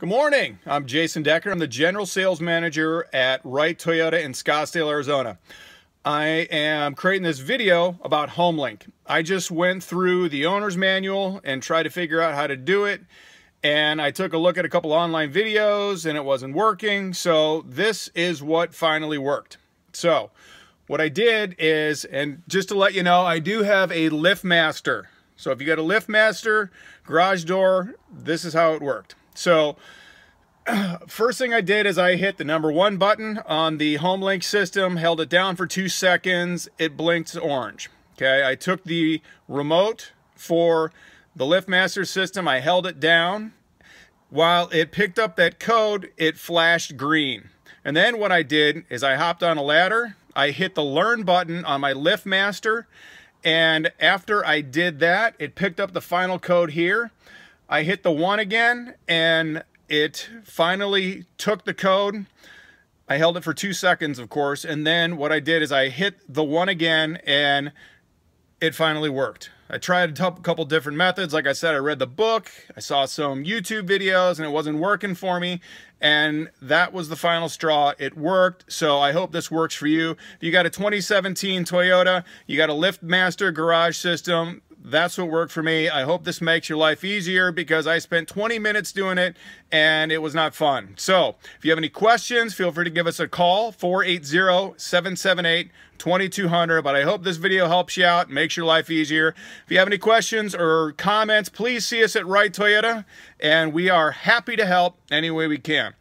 Good morning. I'm Jason Decker. I'm the General Sales Manager at Right Toyota in Scottsdale, Arizona. I am creating this video about HomeLink. I just went through the owner's manual and tried to figure out how to do it. And I took a look at a couple online videos and it wasn't working. So this is what finally worked. So what I did is, and just to let you know, I do have a LiftMaster. So if you got a LiftMaster garage door, this is how it worked. So first thing I did is I hit the number one button on the HomeLink system, held it down for two seconds, it blinked orange. Okay, I took the remote for the LiftMaster system, I held it down. While it picked up that code, it flashed green. And then what I did is I hopped on a ladder, I hit the learn button on my LiftMaster, and after I did that, it picked up the final code here. I hit the one again and it finally took the code. I held it for two seconds, of course, and then what I did is I hit the one again and it finally worked. I tried a couple different methods. Like I said, I read the book, I saw some YouTube videos, and it wasn't working for me. And that was the final straw. It worked. So I hope this works for you. If you got a 2017 Toyota, you got a LiftMaster garage system, that's what worked for me. I hope this makes your life easier because I spent 20 minutes doing it and it was not fun. So if you have any questions, feel free to give us a call, 480-778-2200. But I hope this video helps you out, makes your life easier. If you have any questions or comments, please see us at Right Toyota and we are happy to help any way we can.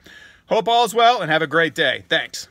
Hope all is well and have a great day. Thanks.